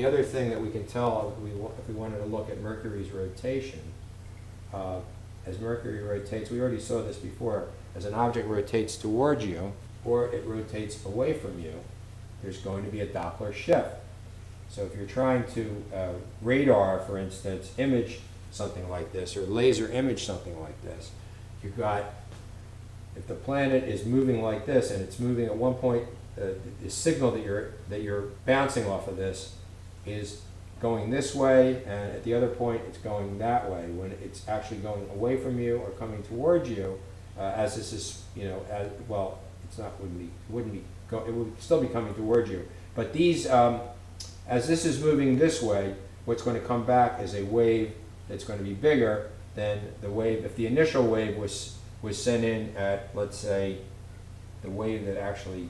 the other thing that we can tell, if we, if we wanted to look at Mercury's rotation, uh, as Mercury rotates, we already saw this before, as an object rotates towards you, or it rotates away from you, there's going to be a Doppler shift. So if you're trying to uh, radar, for instance, image something like this, or laser image something like this, you've got, if the planet is moving like this, and it's moving at one point, uh, the signal that you're, that you're bouncing off of this is going this way, and at the other point, it's going that way. When it's actually going away from you or coming towards you, uh, as this is, you know, as, well, it's not, wouldn't be, wouldn't be, go, it would still be coming towards you. But these, um, as this is moving this way, what's going to come back is a wave that's going to be bigger than the wave. If the initial wave was was sent in at, let's say, the wave that actually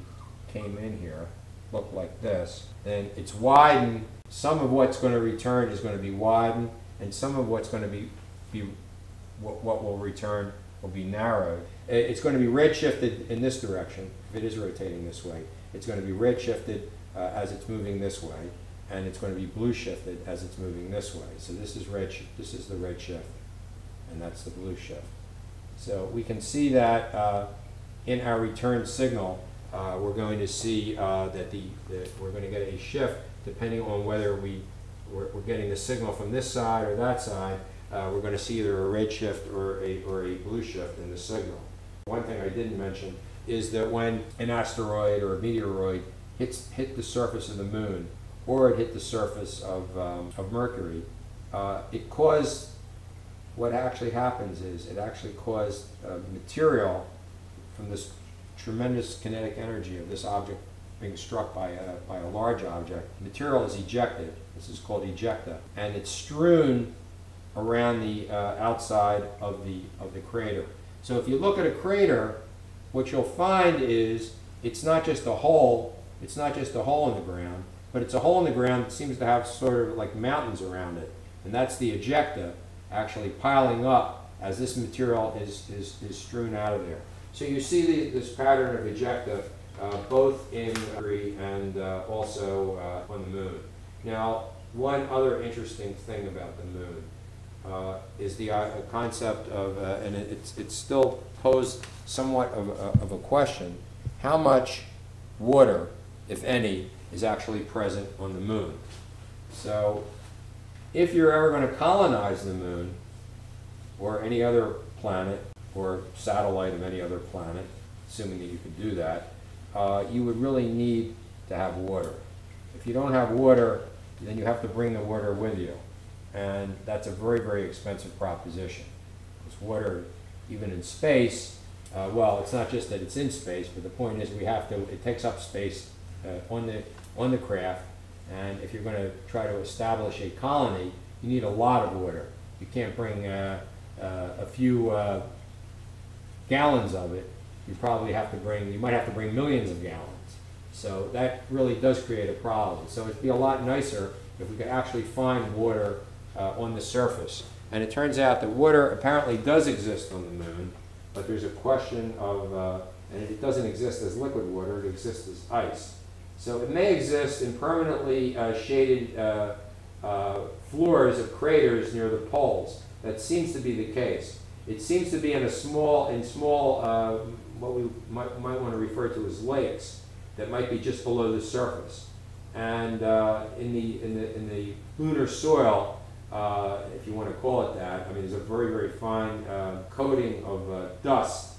came in here looked like this, then it's widened. Some of what's going to return is going to be widened, and some of what's going to be be what, what will return will be narrowed. It's going to be redshifted in this direction if it is rotating this way. It's going to be redshifted uh, as it's moving this way, and it's going to be blue shifted as it's moving this way. So this is red. This is the red shift, and that's the blue shift. So we can see that uh, in our return signal, uh, we're going to see uh, that the, that we're going to get a shift depending on whether we, we're, we're getting the signal from this side or that side. Uh, we're going to see either a red shift or a, or a blue shift in the signal. One thing I didn't mention is that when an asteroid or a meteoroid hits, hit the surface of the moon or it hit the surface of, um, of Mercury, uh, it caused what actually happens is it actually caused uh, material from this tremendous kinetic energy of this object being struck by a, by a large object. Material is ejected. This is called ejecta, and it's strewn around the uh, outside of the of the crater. So if you look at a crater, what you'll find is it's not just a hole. It's not just a hole in the ground, but it's a hole in the ground that seems to have sort of like mountains around it, and that's the ejecta actually piling up as this material is, is, is strewn out of there. So you see the, this pattern of ejecta both in Mercury and uh, also uh, on the moon. Now, one other interesting thing about the moon uh, is the uh, concept of, uh, and it- it's, it's still posed somewhat of, a- of a question, how much water, if any, is actually present on the moon? So if you're ever going to colonize the moon or any other planet or satellite of any other planet, assuming that you could do that, uh, you would really need to have water. If you don't have water, then you have to bring the water with you. And that's a very, very expensive proposition. Because water, even in space, uh, well, it's not just that it's in space, but the point is we have to, it takes up space uh, on, the, on the craft. And if you're going to try to establish a colony, you need a lot of water. You can't bring uh, uh, a few uh, gallons of it. You probably have to bring, you might have to bring millions of gallons. So that really does create a problem. So it'd be a lot nicer if we could actually find water uh, on the surface. And it turns out that water apparently does exist on the moon, but there's a question of, uh, and it doesn't exist as liquid water, it exists as ice. So it may exist in permanently uh, shaded uh, uh, floors of craters near the poles. That seems to be the case. It seems to be in a small, in small, uh, what we might, might want to refer to as lakes that might be just below the surface. And uh, in the in the in the lunar soil, uh, if you want to call it that, I mean, there's a very very fine uh, coating of uh, dust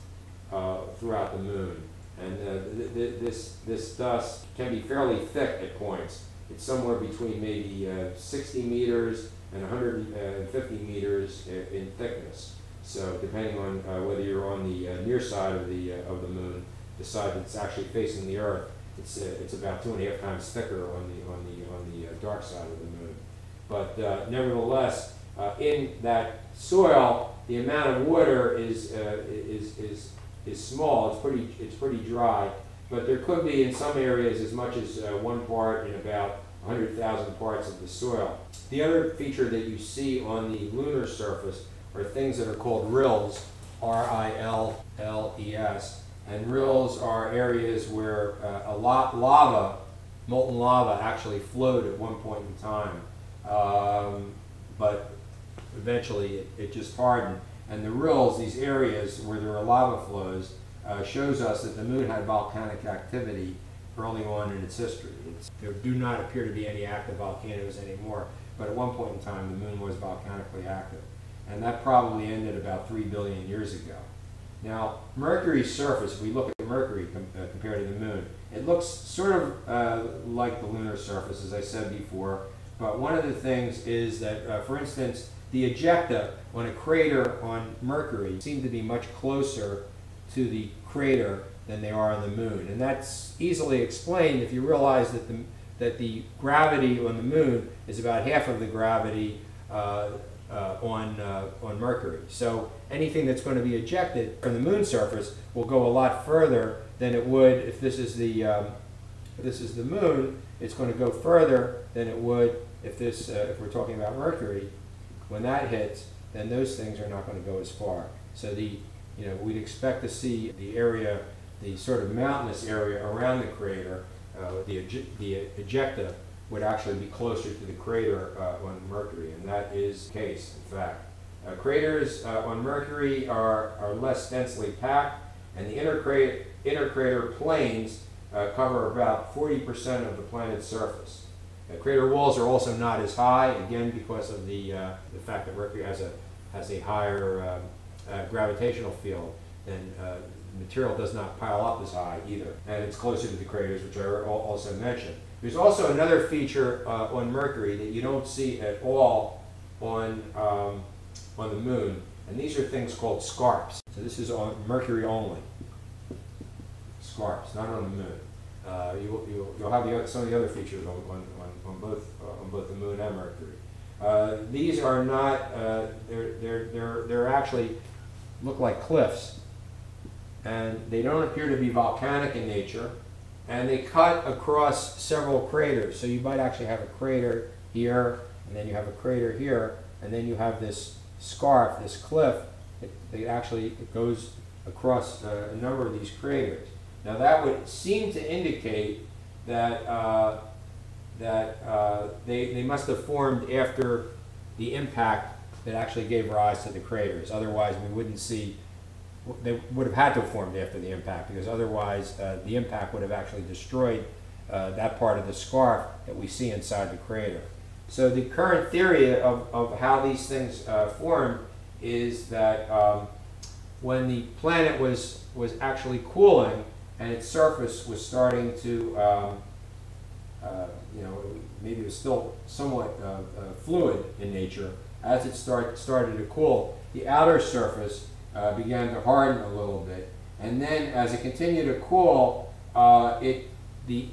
uh, throughout the moon, and th- th- this this dust can be fairly thick at points. It's somewhere between maybe uh, 60 meters and 150 meters in thickness. So depending on uh, whether you're on the uh, near side of the uh, of the moon, the side that's actually facing the Earth, it's uh, it's about two and a half times thicker on the on the on the uh, dark side of the moon. But uh, nevertheless, in that soil, the amount of water is is is is small. It's pretty it's pretty dry. But there could be in some areas as much as one part in about 100,000 parts of the soil. The other feature that you see on the lunar surface are things that are called rilles, R-I-L-L-E-S. And rilles are areas where uh, a lot lava molten lava actually flowed at one point in time. Um, but eventually it, it just hardened. And the rilles, these areas where there are lava flows, uh, shows us that the moon had volcanic activity early on in its history. It's, there do not appear to be any active volcanoes anymore, but at one point in time the moon was volcanically active. And that probably ended about 3 billion years ago. Now, Mercury's surface, if we look at Mercury com uh, compared to the moon, it looks sort of uh, like the lunar surface, as I said before. But one of the things is that, uh, for instance, the ejecta on a crater on Mercury seem to be much closer to the crater than they are on the moon. And that's easily explained if you realize that the, that the gravity on the moon is about half of the gravity uh, on, uh, on Mercury. So anything that's going to be ejected from the moon surface will go a lot further than it would if this is the, um, this is the moon. It's going to go further than it would if, this, uh, if we're talking about Mercury. When that hits, then those things are not going to go as far. So the, you know, we'd expect to see the area, the sort of mountainous area around the crater, uh, the, the ejecta would actually be closer to the crater uh, on Mercury, and that is the case, in fact. Uh, craters uh, on Mercury are, are less densely packed, and the inner crater, inner crater plains uh, cover about 40% of the planet's surface. Uh, crater walls are also not as high, again because of the, uh, the fact that Mercury has a, has a higher um, gravitational field than material does not pile up as high either. And it's closer to the craters, which I also mentioned. There's also another feature uh, on Mercury that you don't see at all on, um, on the moon, and these are things called scarps. So this is on Mercury only. Scarps, not on the moon. Uh, you, you, you'll have the, some of the other features on, on, on, both, uh, on both the moon and Mercury. Uh, these are not, uh, they're, they're, they're, they're actually look like cliffs, and they don't appear to be volcanic in nature and they cut across several craters. So you might actually have a crater here, and then you have a crater here, and then you have this scarp, this cliff, it, it actually it goes across uh, a number of these craters. Now that would seem to indicate that, uh, that uh, they, they must have formed after the impact that actually gave rise to the craters. Otherwise we wouldn't see they would have had to have formed after the impact because otherwise uh, the impact would have actually destroyed uh, that part of the scarp that we see inside the crater. So the current theory of, of how these things uh, is that um, when the planet was, was actually cooling and its surface was starting to, um, uh, you know, maybe it was still somewhat uh, uh, fluid in nature, as it start, started to cool, the outer surface uh, began to harden a little bit. And then as it continued to cool, uh, it, the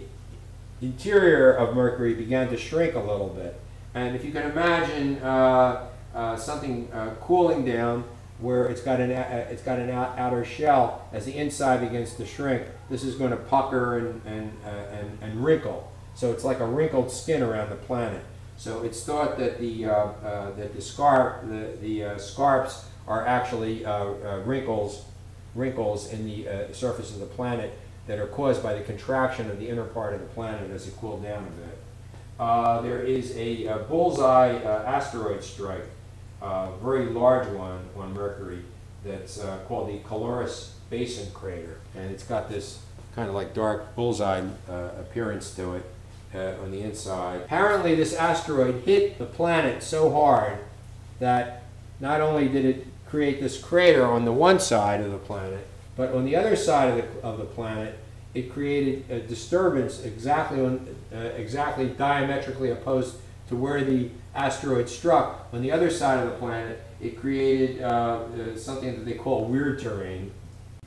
interior of Mercury began to shrink a little bit. And if you can imagine uh, uh something uh, cooling down where it's got an, uh, it's got an outer shell, as the inside begins to shrink, this is going to pucker and, and, and, and wrinkle. So it's like a wrinkled skin around the planet. So it's thought that the, that the, scarp, the, the scarps are actually uh, uh, wrinkles, wrinkles in the uh, surface of the planet that are caused by the contraction of the inner part of the planet as it cooled down a bit. Uh, there is a, a bullseye uh, asteroid strike, a very large one on Mercury, that's uh, called the Caloris Basin Crater. And it's got this kind of like dark bullseye appearance to it on the inside. Apparently this asteroid hit the planet so hard that not only did it create this crater on the one side of the planet, but on the other side of the, of the planet, it created a disturbance exactly on, uh, exactly diametrically opposed to where the asteroid struck. On the other side of the planet, it created uh, uh, something that they call weird terrain.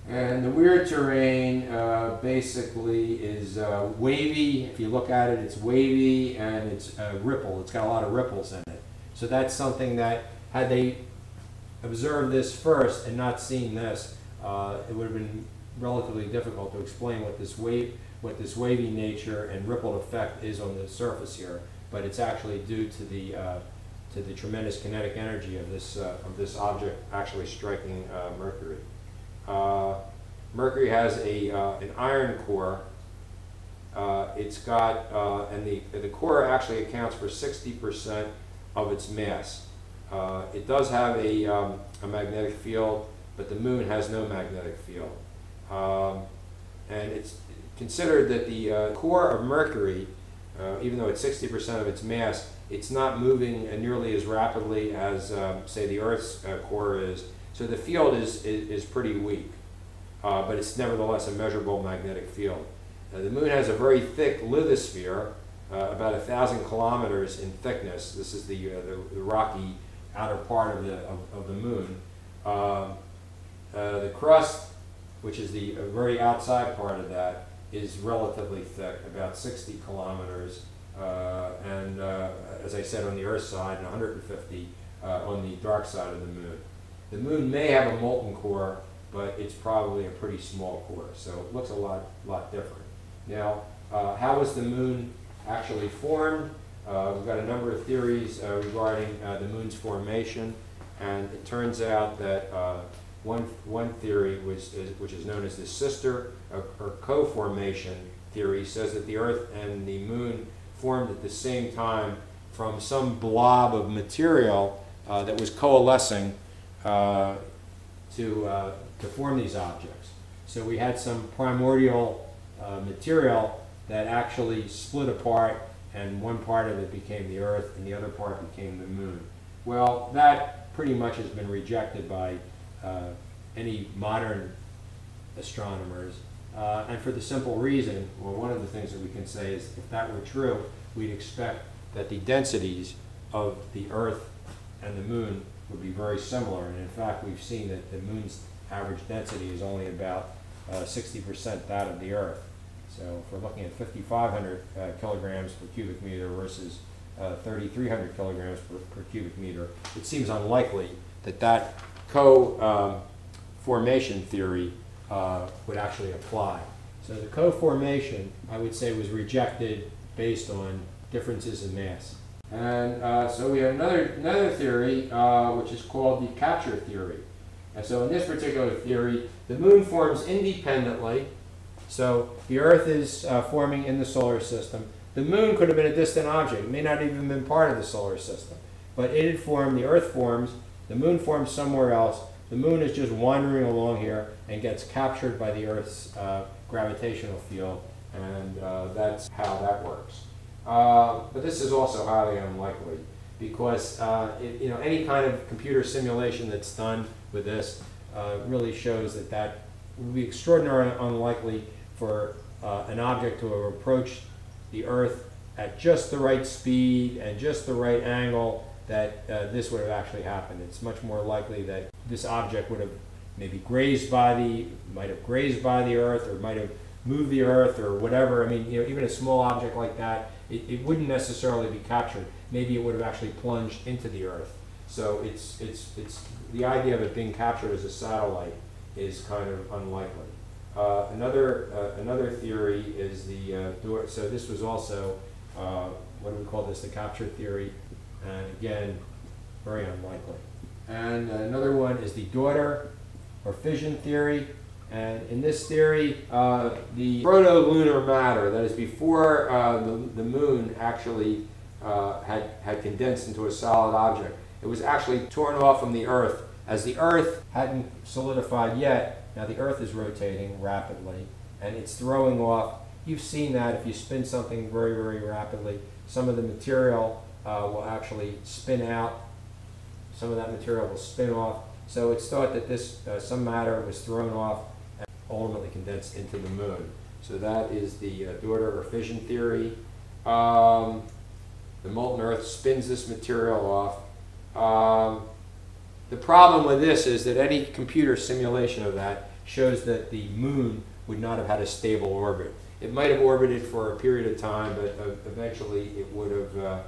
And the weird terrain uh, basically is uh, wavy. If you look at it, it's wavy and it's a ripple. It's got a lot of ripples in it. So that's something that had they observed this first and not seen this, uh, it would have been relatively difficult to explain what this wave, what this wavy nature and rippled effect is on the surface here. But it's actually due to the uh, to the tremendous kinetic energy of this uh, of this object actually striking uh, Mercury. Uh, Mercury has a uh, an iron core, it's got, and the, the core actually accounts for 60% of its mass. Uh, it does have a, um, a magnetic field, but the moon has no magnetic field. Um, and it's considered that the uh, core of Mercury, uh, even though it's 60% of its mass, it's not moving nearly as rapidly as, um, say, the Earth's uh, core is. So the field is, is, is pretty weak, uh, but it's nevertheless a measurable magnetic field. the moon has a very thick lithosphere, uh, about a thousand kilometers in thickness. This is the, uh, the, the, rocky outer part of the, of, of the moon. Um, uh, the crust, which is the very outside part of that, is relatively thick, about 60 kilometers. Uh, and uh, as I said, on the Earth side, and 150 uh, on the dark side of the moon. The moon may have a molten core, but it's probably a pretty small core, so it looks a lot, lot different. Now, how was the moon actually formed. Uh, we've got a number of theories uh, regarding uh, the moon's formation, and it turns out that uh, one, one theory, which is, which is known as the sister or co-formation theory, says that the Earth and the moon formed at the same time from some blob of material uh, that was coalescing uh, to, to form these objects. So we had some primordial material that actually split apart and one part of it became the Earth and the other part became the Moon. Well, that pretty much has been rejected by uh, any modern astronomers. Uh, and for the simple reason, well, one of the things that we can say is if that were true, we'd expect that the densities of the Earth and the Moon would be very similar. And in fact, we've seen that the Moon's average density is only about 60% uh, that of the Earth. So if we're looking at 5,500 uh, kilograms per cubic meter versus uh, 3,300 kilograms per, per, cubic meter, it seems unlikely that that co-formation um, theory uh, would actually apply. So the co-formation, I would say, was rejected based on differences in mass. And uh, so we have another, another theory, uh, which is called the capture theory. And so in this particular theory, the moon forms independently so the Earth is uh, forming in the solar system. The moon could have been a distant object. It may not even been part of the solar system. But it formed, the Earth forms, the moon forms somewhere else. The moon is just wandering along here and gets captured by the Earth's uh, gravitational field. And uh, that's how that works. Uh, but this is also highly unlikely because uh, it, you know, any kind of computer simulation that's done with this uh, really shows that that would be extraordinarily unlikely for uh, an object to have approached the Earth at just the right speed and just the right angle that uh, this would have actually happened. It's much more likely that this object would have maybe grazed by the, might have grazed by the Earth or might have moved the Earth or whatever. I mean, you know, even a small object like that, it, it wouldn't necessarily be captured. Maybe it would have actually plunged into the Earth. So it's, it's, it's the idea of it being captured as a satellite is kind of unlikely. Uh, another, uh, another theory is the uh, door. So this was also, uh, what do we call this, the capture theory. And again, very unlikely. And another one is the daughter or fission theory. And in this theory, uh, the proto-lunar matter, that is before the, the moon actually had, had condensed into a solid object, it was actually torn off from the Earth. As the Earth hadn't solidified yet, now the Earth is rotating rapidly and it's throwing off, you've seen that if you spin something very, very rapidly, some of the material uh, will actually spin out, some of that material will spin off. So it's thought that this, uh, some matter was thrown off and ultimately condensed into the moon. So that is the uh, daughter or fission theory. Um, the molten Earth spins this material off. Um, the problem with this is that any computer simulation of that shows that the moon would not have had a stable orbit. It might have orbited for a period of time, but uh, eventually it would have, uh, uh,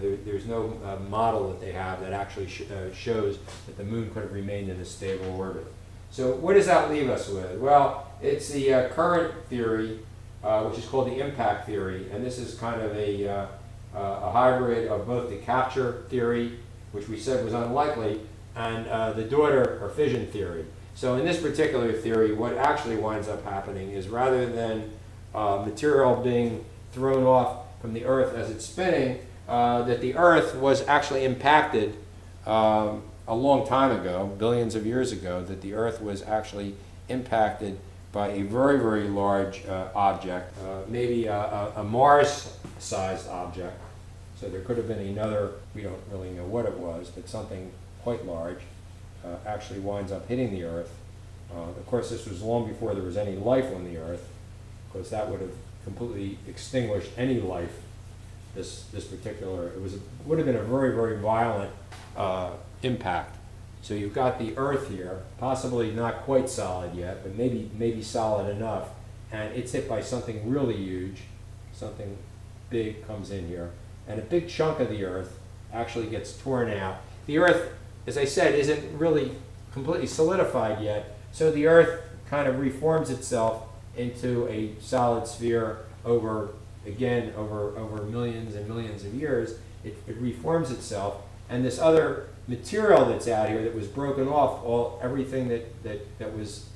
there, there's no uh, model that they have that actually sh uh, shows that the moon could have remained in a stable orbit. So what does that leave us with? Well, it's the uh, current theory, which is called the impact theory, and this is kind of a, a hybrid of both the capture theory, which we said was unlikely, and uh, the daughter or fission theory. So in this particular theory, what actually winds up happening is rather than uh, material being thrown off from the Earth as it's spinning, uh, that the Earth was actually impacted um, a long time ago, billions of years ago, that the Earth was actually impacted by a very, very large uh, object, uh, maybe a, a, a Mars-sized object. So there could have been another, we don't really know what it was, but something quite large uh, actually winds up hitting the Earth. Uh, of course, this was long before there was any life on the Earth, because that would have completely extinguished any life. This this particular it was would have been a very very violent uh, impact. So you've got the Earth here, possibly not quite solid yet, but maybe maybe solid enough, and it's hit by something really huge, something big comes in here, and a big chunk of the Earth actually gets torn out. The Earth, as I said, isn't really completely solidified yet, so the Earth kind of reforms itself into a solid sphere over, again, over, over millions and millions of years. It, it reforms itself, and this other material that's out here that was broken off, all everything that, that, that was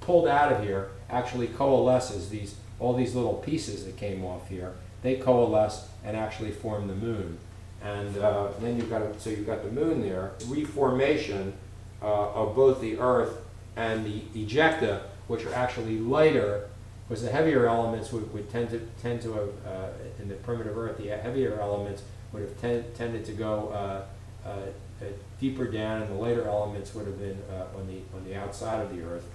pulled out of here actually coalesces these all these little pieces that came off here. They coalesce and actually form the moon. And uh, then you've got so you've got the moon there. Reformation uh, of both the Earth and the ejecta, which are actually lighter, because the heavier elements would, would tend to tend to have uh, in the primitive Earth, the heavier elements would have ten, tended to go uh, uh, deeper down, and the lighter elements would have been uh, on the on the outside of the Earth.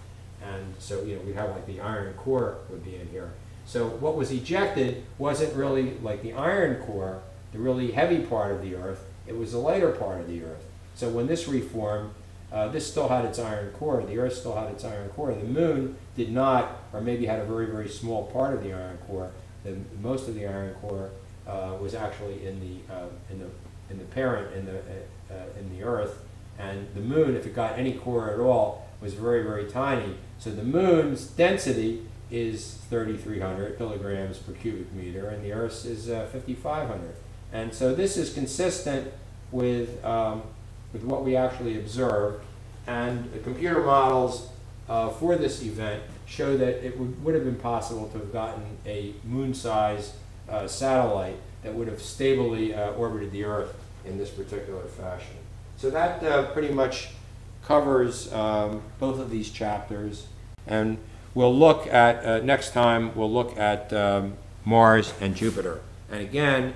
And so you know we have like the iron core would be in here. So what was ejected wasn't really like the iron core, the really heavy part of the Earth. It was the lighter part of the Earth. So when this reformed, uh, this still had its iron core. The Earth still had its iron core. The Moon did not, or maybe had a very, very small part of the iron core. The, most of the iron core uh, was actually in the uh, in the in the parent in the uh, in the Earth, and the Moon, if it got any core at all, was very, very tiny. So the Moon's density is 3,300 kilograms per cubic meter, and the Earth's is uh, 5,500. And so this is consistent with um, with what we actually observed. And the computer models uh, for this event show that it would, would have been possible to have gotten a moon-sized uh, satellite that would have stably uh, orbited the Earth in this particular fashion. So that uh, pretty much covers um, both of these chapters. And we'll look at, uh, next time, we'll look at um, Mars and Jupiter. And again,